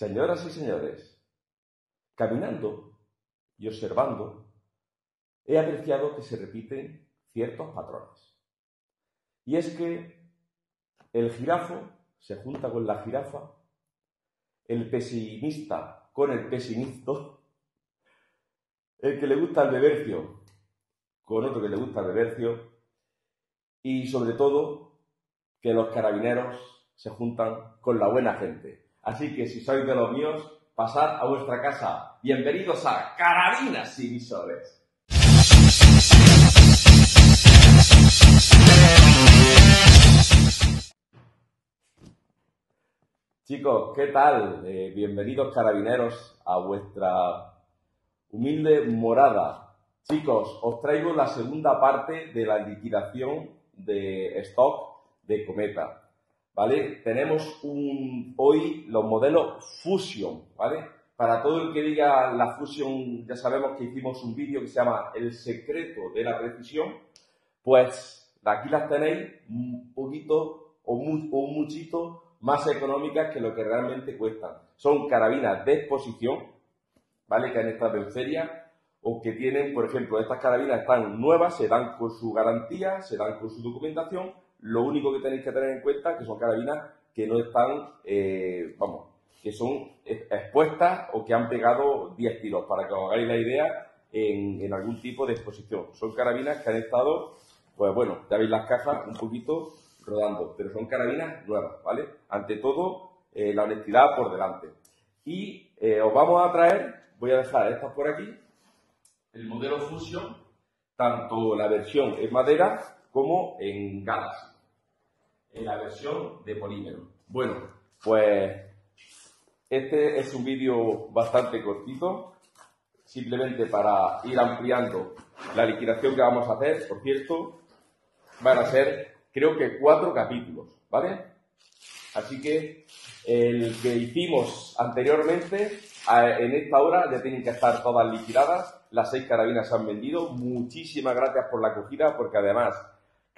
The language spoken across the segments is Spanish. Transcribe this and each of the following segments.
Señoras y señores, caminando y observando, he apreciado que se repiten ciertos patrones. Y es que el jirafo se junta con la jirafa, el pesimista con el pesimista, el que le gusta el bebercio con otro que le gusta el bebercio y sobre todo que los carabineros se juntan con la buena gente. Así que si sois de los míos, pasad a vuestra casa. Bienvenidos a Carabinas y Visores. Chicos, ¿qué tal? Eh, bienvenidos carabineros a vuestra humilde morada. Chicos, os traigo la segunda parte de la liquidación de stock de Cometa. ¿Vale? Tenemos un, hoy los modelos Fusion, ¿vale? Para todo el que diga la Fusion, ya sabemos que hicimos un vídeo que se llama El secreto de la precisión, pues aquí las tenéis un poquito o, un muchito más económicas que lo que realmente cuestan. Son carabinas de exposición, ¿vale? Que han estado en feria o que tienen, por ejemplo, estas carabinas están nuevas, se dan con su garantía, se dan con su documentación, lo único que tenéis que tener en cuenta es que son carabinas que no están, eh, vamos, que son expuestas o que han pegado 10 tiros, para que os hagáis la idea en, algún tipo de exposición. Son carabinas que han estado, pues bueno, ya veis las cajas un poquito rodando, pero son carabinas nuevas, ¿vale? Ante todo, eh, la honestidad por delante. Y eh, os vamos a traer, voy a dejar estas por aquí, el modelo Fusion, tanto la versión en madera como en Galaxy en la versión de polímero. Bueno, pues este es un vídeo bastante cortito, simplemente para ir ampliando la liquidación que vamos a hacer. Por cierto, van a ser, creo que cuatro capítulos, ¿vale? Así que el que hicimos anteriormente, en esta hora ya tienen que estar todas liquidadas. Las seis carabinas se han vendido. Muchísimas gracias por la acogida, porque además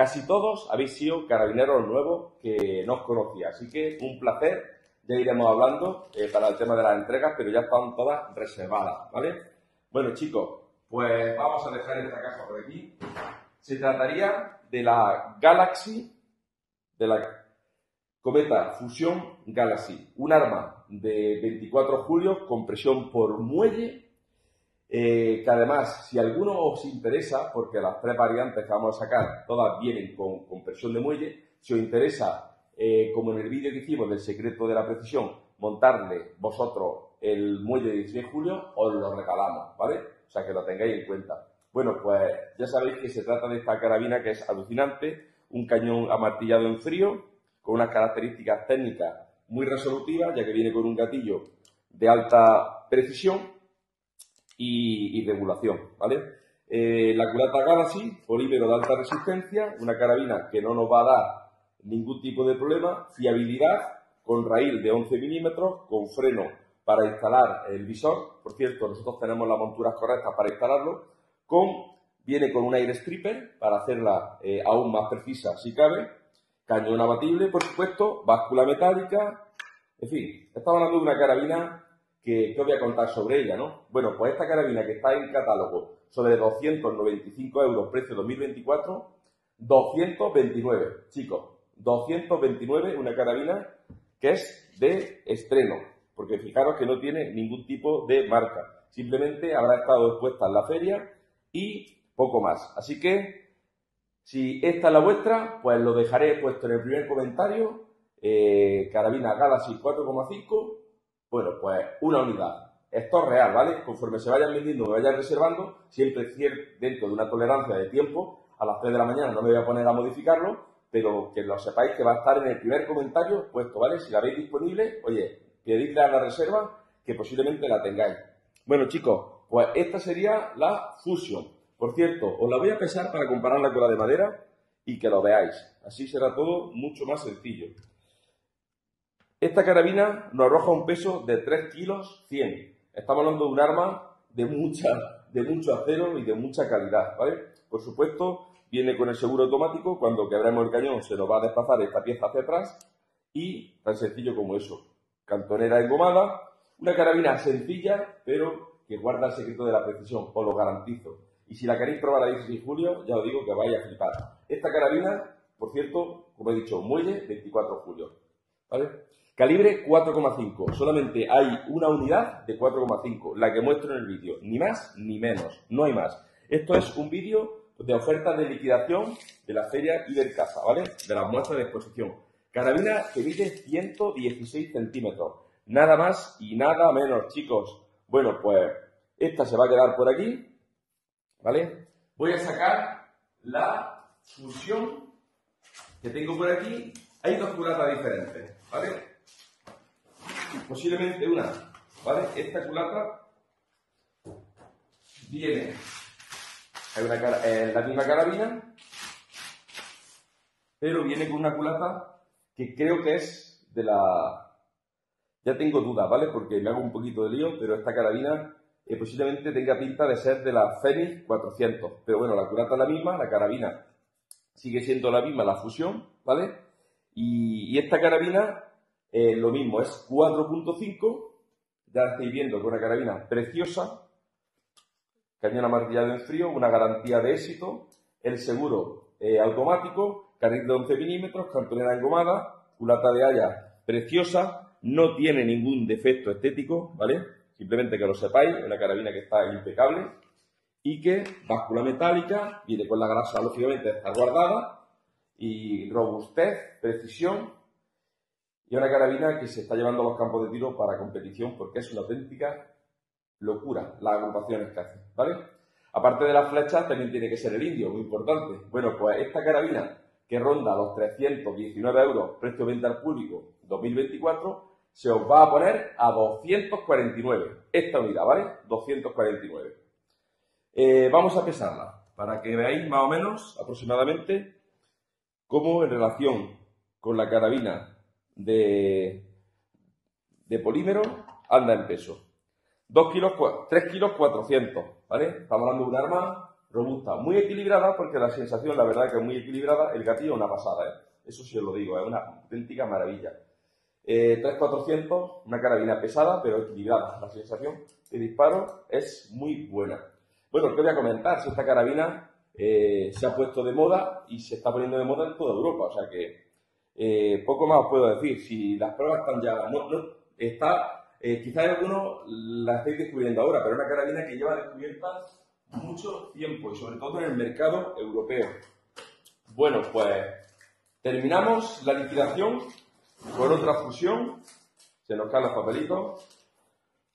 Casi todos habéis sido carabineros nuevos que no os conocía, así que un placer. Ya iremos hablando eh, para el tema de las entregas, pero ya están todas reservadas, ¿vale? Bueno, chicos, pues vamos a dejar esta caja por aquí. Se trataría de la Galaxy, de la Cometa Fusión Galaxy, un arma de 24 julio con presión por muelle eh, que además, si alguno os interesa, porque las tres variantes que vamos a sacar, todas vienen con, presión de muelle, si os interesa, eh, como en el vídeo que hicimos del secreto de la precisión, montarle vosotros el muelle de 16 de julio, os lo regalamos, ¿vale? O sea, que lo tengáis en cuenta. Bueno, pues ya sabéis que se trata de esta carabina que es alucinante, un cañón amartillado en frío, con unas características técnicas muy resolutivas, ya que viene con un gatillo de alta precisión y, regulación, ¿vale? Eh, la culata Galaxy, polímero de alta resistencia, una carabina que no nos va a dar ningún tipo de problema, fiabilidad, con raíl de 11 milímetros, con freno para instalar el visor, por cierto, nosotros tenemos las monturas correctas para instalarlo, con, viene con un air stripper para hacerla eh, aún más precisa si cabe, cañón abatible, por supuesto, báscula metálica, en fin, estamos hablando de una carabina que, os voy a contar sobre ella, ¿no? Bueno, pues esta carabina que está en catálogo sobre 295 euros, precio 2024, 229, chicos, 229, una carabina que es de estreno, porque fijaros que no tiene ningún tipo de marca, simplemente habrá estado expuesta en la feria y poco más. Así que, si esta es la vuestra, pues lo dejaré puesto en el primer comentario, eh, carabina Galaxy 4,5 bueno, pues una unidad. Esto es real, ¿vale? Conforme se vayan vendiendo, me vayan reservando, siempre dentro de una tolerancia de tiempo, a las 3 de la mañana no me voy a poner a modificarlo, pero que lo sepáis que va a estar en el primer comentario puesto, ¿vale? Si la veis disponible, oye, pedidle a la reserva que posiblemente la tengáis. Bueno, chicos, pues esta sería la Fusion. Por cierto, os la voy a pesar para compararla con la de madera y que lo veáis. Así será todo mucho más sencillo. Esta carabina nos arroja un peso de 3 kilos 100. Estamos hablando de un arma de, mucha, de mucho acero y de mucha calidad, ¿vale? Por supuesto, viene con el seguro automático. Cuando quebremos el cañón se nos va a desplazar esta pieza hacia atrás y tan sencillo como eso. Cantonera engomada, Una carabina sencilla, pero que guarda el secreto de la precisión, os lo garantizo. Y si la queréis probar a 16 de julio, ya os digo que vais a flipar. Esta carabina, por cierto, como he dicho, muelle 24 de julio. ¿Vale? Calibre 4,5. Solamente hay una unidad de 4,5, la que muestro en el vídeo. Ni más ni menos. No hay más. Esto es un vídeo de oferta de liquidación de la feria Ibercaza, ¿vale? De las muestras de exposición. Carabina que mide 116 centímetros. Nada más y nada menos, chicos. Bueno, pues esta se va a quedar por aquí, ¿vale? Voy a sacar la fusión que tengo por aquí. Hay dos culatas diferentes, ¿vale? Posiblemente una, ¿vale? Esta culata viene hay una eh, la misma carabina, pero viene con una culata que creo que es de la... Ya tengo dudas, ¿vale? Porque me hago un poquito de lío, pero esta carabina eh, posiblemente tenga pinta de ser de la Fenix 400. Pero bueno, la culata es la misma, la carabina sigue siendo la misma, la fusión, ¿vale? Y, esta carabina, eh, lo mismo, es 4.5. Ya estáis viendo que una carabina preciosa, cañón amartillado en frío, una garantía de éxito, el seguro eh, automático, carril de 11 milímetros, cantonera engomada, culata de haya preciosa, no tiene ningún defecto estético, ¿vale? Simplemente que lo sepáis, una carabina que está impecable y que báscula metálica, viene con la grasa, lógicamente, está guardada y robustez, precisión y una carabina que se está llevando a los campos de tiro para competición porque es una auténtica locura las agrupaciones que hacen, ¿vale? Aparte de las flechas, también tiene que ser el indio, muy importante. Bueno, pues esta carabina que ronda los 319 euros, precio venta al público 2024, se os va a poner a 249. Esta unidad, ¿vale? 249. Eh, vamos a pesarla para que veáis más o menos aproximadamente cómo en relación con la carabina de, polímero anda en peso. 2 kilos, 3 kilos 400, ¿vale? Estamos hablando de un arma robusta, muy equilibrada, porque la sensación, la verdad, que es muy equilibrada. El gatillo es una pasada, ¿eh? Eso sí os lo digo, es una auténtica maravilla. Eh, 3400, una carabina pesada, pero equilibrada. La sensación de disparo es muy buena. Bueno, te voy a comentar, si esta carabina eh, se ha puesto de moda y se está poniendo de moda en toda Europa, o sea que eh, poco más os puedo decir. Si las pruebas están ya, no, está eh, quizás algunos la estáis descubriendo ahora, pero es una carabina que lleva descubierta mucho tiempo y sobre todo en el mercado europeo. Bueno, pues terminamos la liquidación con otra fusión. Se nos caen los papelitos.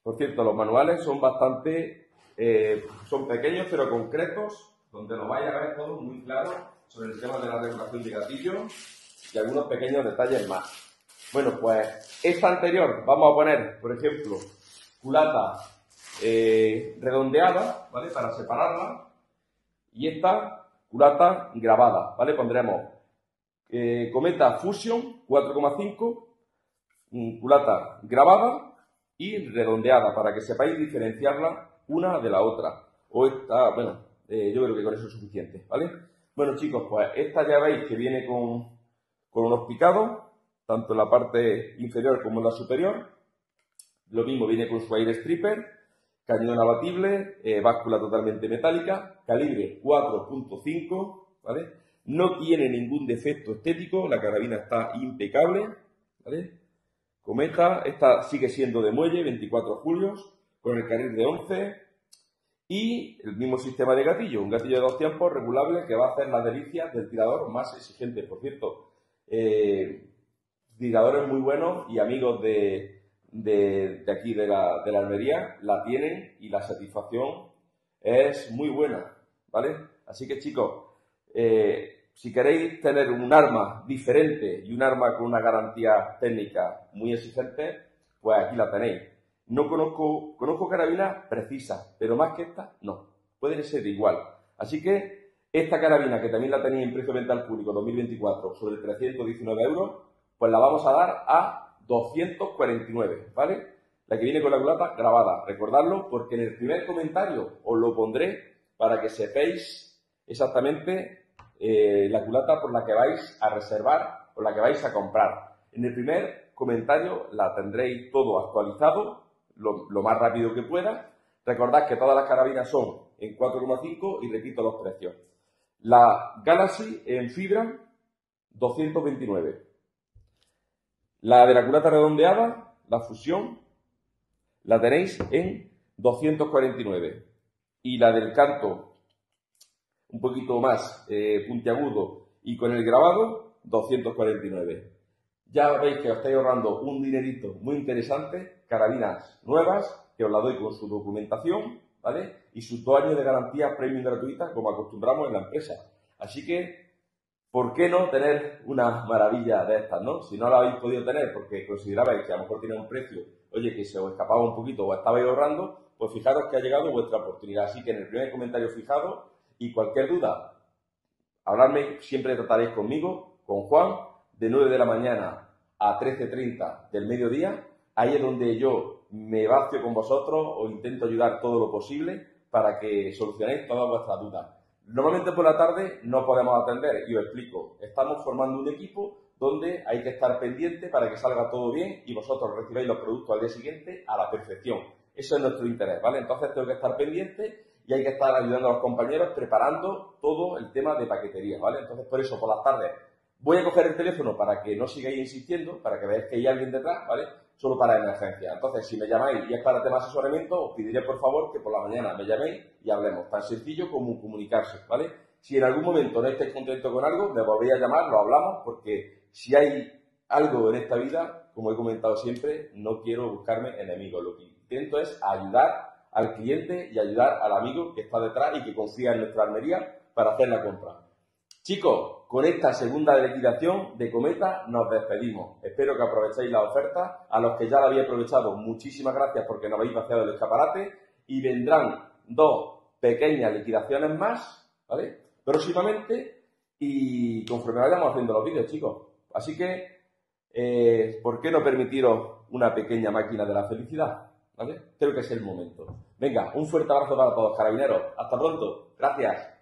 Por cierto, los manuales son bastante, eh, son pequeños pero concretos, donde lo vais a ver todo muy claro sobre el tema de la regulación de gatillo y algunos pequeños detalles más. Bueno, pues esta anterior vamos a poner, por ejemplo, culata eh, redondeada, ¿vale? Para separarla. Y esta culata grabada, ¿vale? Pondremos eh, Cometa Fusion 4,5, mm, culata grabada y redondeada, para que sepáis diferenciarla una de la otra. O esta, bueno, eh, yo creo que con eso es suficiente, ¿vale? Bueno, chicos, pues esta ya veis que viene con, con unos picados tanto en la parte inferior como en la superior. Lo mismo viene con su aire stripper, cañón abatible, eh, báscula totalmente metálica, calibre 4.5, ¿vale? No tiene ningún defecto estético, la carabina está impecable, ¿vale? Cometa, esta sigue siendo de muelle, 24 julios, con el carril de 11 y el mismo sistema de gatillo, un gatillo de dos tiempos regulable que va a hacer las delicias del tirador más exigente. Por cierto, eh, muy buenos y amigos de, de, aquí, de la, de la Almería, la tienen y la satisfacción es muy buena, ¿vale? Así que chicos, eh, si queréis tener un arma diferente y un arma con una garantía técnica muy exigente, pues aquí la tenéis. No conozco, conozco carabinas precisas, pero más que esta, no. Pueden ser igual. Así que esta carabina, que también la tenéis en precio de venta al público 2024, sobre 319 euros, pues la vamos a dar a 249, ¿vale? La que viene con la culata grabada. Recordadlo porque en el primer comentario os lo pondré para que sepáis exactamente eh, la culata por la que vais a reservar o la que vais a comprar. En el primer comentario la tendréis todo actualizado, lo, lo más rápido que pueda. Recordad que todas las carabinas son en 4,5 y repito los precios. La Galaxy en fibra, 229. La de la culata redondeada, la fusión, la tenéis en 249. Y la del canto, un poquito más eh, puntiagudo y con el grabado, 249. Ya veis que os estáis ahorrando un dinerito muy interesante, carabinas nuevas, que os la doy con su documentación, Y sus dos años de garantía premium gratuita, como acostumbramos en la empresa. Así que, ¿por qué no tener una maravilla de estas, no? Si no la habéis podido tener porque considerabais que a lo mejor tiene un precio, oye, que se os escapaba un poquito o estabais ahorrando, pues fijaros que ha llegado vuestra oportunidad. Así que en el primer comentario fijado y cualquier duda, hablarme, siempre trataréis conmigo, con Juan, de 9 de la mañana a 13.30 del mediodía. Ahí es donde yo me vacío con vosotros, o intento ayudar todo lo posible para que solucionéis todas vuestras dudas. Normalmente por la tarde no podemos atender y os explico. Estamos formando un equipo donde hay que estar pendiente para que salga todo bien y vosotros recibáis los productos al día siguiente a la perfección. Eso es nuestro interés, ¿vale? Entonces tengo que estar pendiente y hay que estar ayudando a los compañeros preparando todo el tema de paquetería, ¿vale? Entonces por eso por las tardes voy a coger el teléfono para que no sigáis insistiendo, para que veáis que hay alguien detrás, ¿vale? Solo para emergencia. Entonces, si me llamáis y es para temas de asesoramiento, os pediré por favor que por la mañana me llaméis y hablemos. Tan sencillo como comunicarse, ¿vale? Si en algún momento no estáis contentos con algo, me volvéis a llamar, lo hablamos, porque si hay algo en esta vida, como he comentado siempre, no quiero buscarme enemigos. Lo que intento es ayudar al cliente y ayudar al amigo que está detrás y que confía en nuestra armería para hacer la compra. Chicos, con esta segunda liquidación de Cometa nos despedimos. Espero que aprovechéis la oferta. A los que ya la habéis aprovechado, muchísimas gracias porque nos habéis vaciado el escaparate. Y vendrán dos pequeñas liquidaciones más. Próximamente y conforme vayamos haciendo los vídeos, chicos. Así que, eh, ¿por qué no permitiros una pequeña máquina de la felicidad? Creo que es el momento. Venga, un fuerte abrazo para todos, carabineros. Hasta pronto. Gracias.